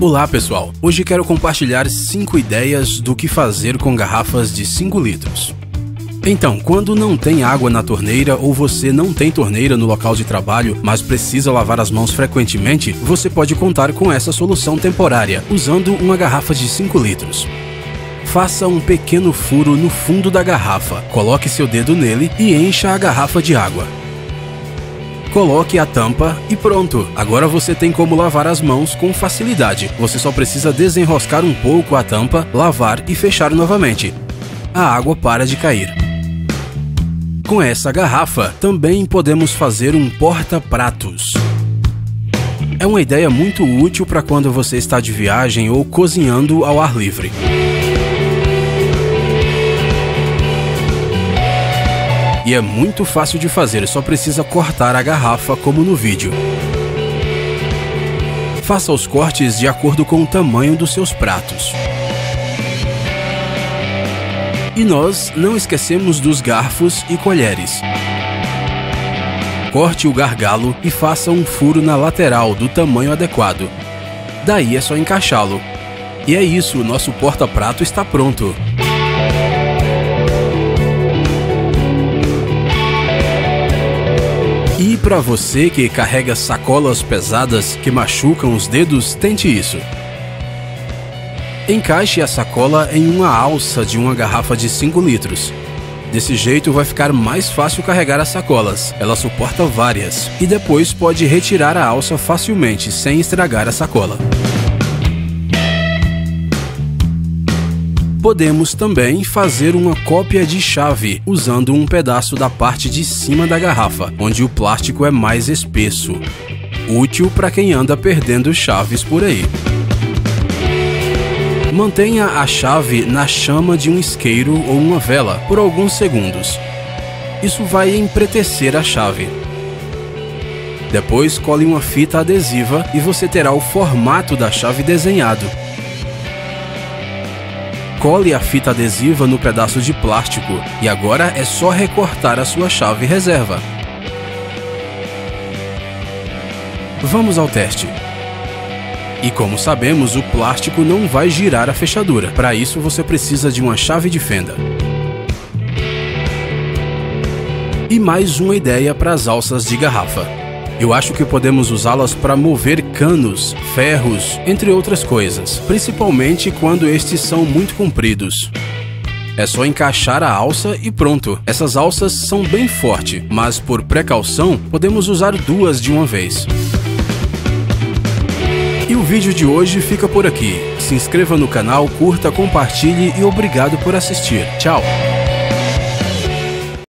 Olá pessoal, hoje quero compartilhar 5 ideias do que fazer com garrafas de 5 litros. Então, quando não tem água na torneira ou você não tem torneira no local de trabalho, mas precisa lavar as mãos frequentemente, você pode contar com essa solução temporária, usando uma garrafa de 5 litros. Faça um pequeno furo no fundo da garrafa, coloque seu dedo nele e encha a garrafa de água. Coloque a tampa e pronto! Agora você tem como lavar as mãos com facilidade. Você só precisa desenroscar um pouco a tampa, lavar e fechar novamente. A água para de cair. Com essa garrafa, também podemos fazer um porta-pratos. É uma ideia muito útil para quando você está de viagem ou cozinhando ao ar livre. E é muito fácil de fazer, só precisa cortar a garrafa como no vídeo. Faça os cortes de acordo com o tamanho dos seus pratos. E nós não esquecemos dos garfos e colheres. Corte o gargalo e faça um furo na lateral do tamanho adequado. Daí é só encaixá-lo. E é isso, o nosso porta-prato está pronto. E para você que carrega sacolas pesadas que machucam os dedos, tente isso. Encaixe a sacola em uma alça de uma garrafa de 5 litros. Desse jeito vai ficar mais fácil carregar as sacolas, ela suporta várias, e depois pode retirar a alça facilmente sem estragar a sacola. Podemos também fazer uma cópia de chave usando um pedaço da parte de cima da garrafa, onde o plástico é mais espesso. Útil para quem anda perdendo chaves por aí. Mantenha a chave na chama de um isqueiro ou uma vela por alguns segundos. Isso vai empretecer a chave. Depois cole uma fita adesiva e você terá o formato da chave desenhado cole a fita adesiva no pedaço de plástico e agora é só recortar a sua chave reserva. Vamos ao teste. E como sabemos, o plástico não vai girar a fechadura. Para isso, você precisa de uma chave de fenda. E mais uma ideia para as alças de garrafa. Eu acho que podemos usá-las para mover canos, ferros, entre outras coisas, principalmente quando estes são muito compridos. É só encaixar a alça e pronto. Essas alças são bem fortes, mas por precaução podemos usar duas de uma vez. E o vídeo de hoje fica por aqui. Se inscreva no canal, curta, compartilhe e obrigado por assistir. Tchau!